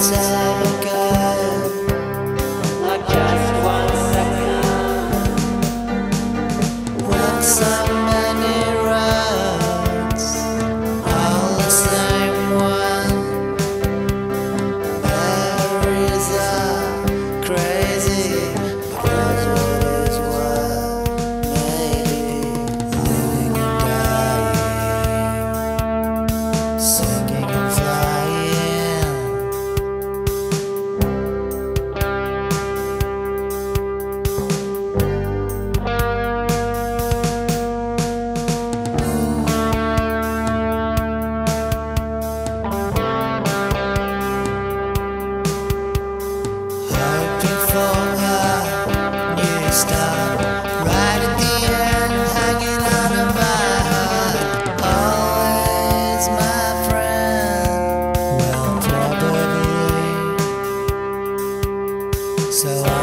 outside. so